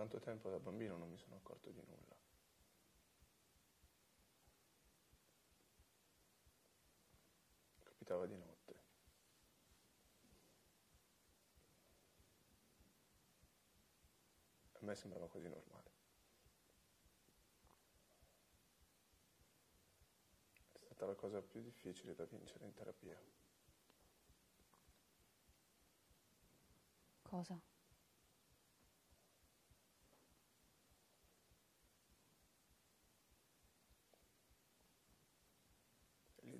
tanto tempo da bambino non mi sono accorto di nulla. Capitava di notte. A me sembrava quasi normale. È stata la cosa più difficile da vincere in terapia. Cosa?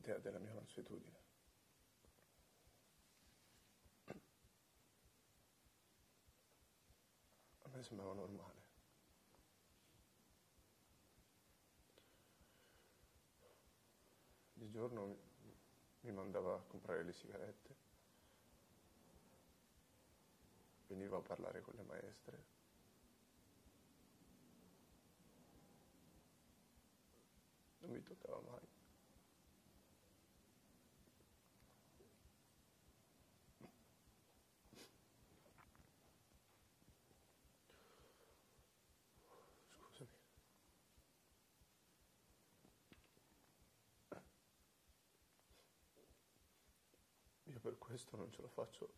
L'idea della mia mansuetudine. A me sembrava normale. Di giorno mi- mandava a comprare le sigarette, veniva a parlare con le maestre. Non mi toccava mai. Scusami. Per questo non ce la faccio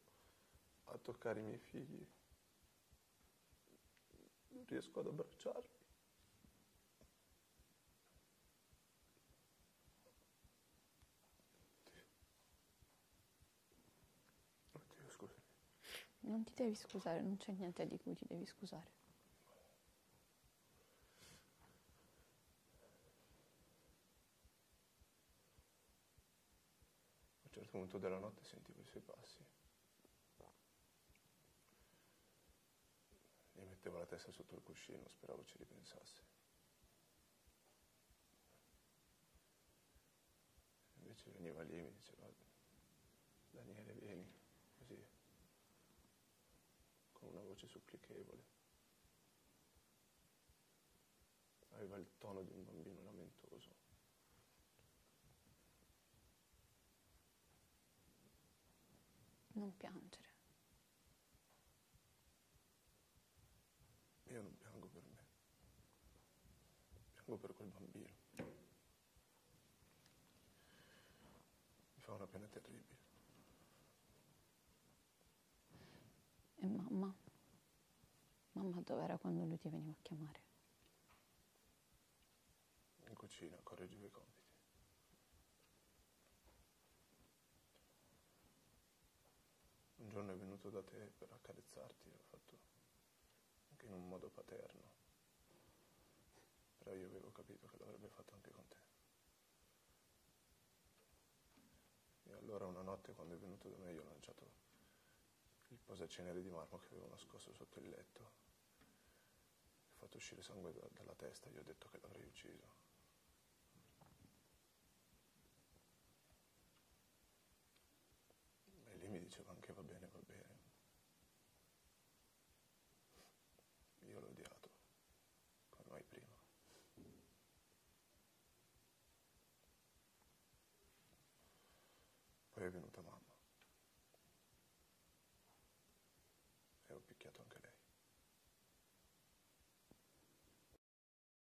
a toccare i miei figli. Non riesco ad abbracciarli. Oddio, scusami. Non ti devi scusare, non c'è niente di cui ti devi scusare. A un certo punto della notte sentivo i suoi passi. Gli mettevo la testa sotto il cuscino, speravo ci ripensasse. Invece veniva lì e mi diceva, Daniele vieni, così, con una voce supplichevole. Aveva il tono di un bambino lamentoso. Non piangere. Io non piango per me, piango per quel bambino. Mi fa una pena terribile. E mamma? Mamma dov'era quando lui ti veniva a chiamare? In cucina correggevo i compiti. Giorno è venuto da te per accarezzarti, l'ho fatto anche in un modo paterno. Però io avevo capito che l'avrebbe fatto anche con te. E allora una notte quando è venuto da me io ho lanciato il posacenere di marmo che avevo nascosto sotto il letto. Ho fatto uscire sangue da- dalla testa e gli ho detto che l'avrei ucciso. venuta mamma. E ho picchiato anche